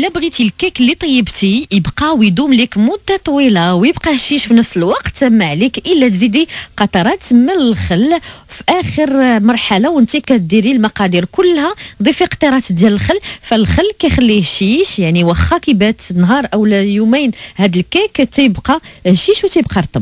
إلا بغيتي الكيك اللي طيبتي يبقى ويدوم لك مدة طويلة ويبقى هشيش في نفس الوقت ما عليك إلا تزيدي قطرات من الخل في آخر مرحلة وانت كديري المقادير كلها ضيفي قطرات ديال الخل. فالخل كيخليه هشيش يعني واخا كيبات نهار أو يومين هاد الكيك تيبقى هشيش وتيبقى رطب.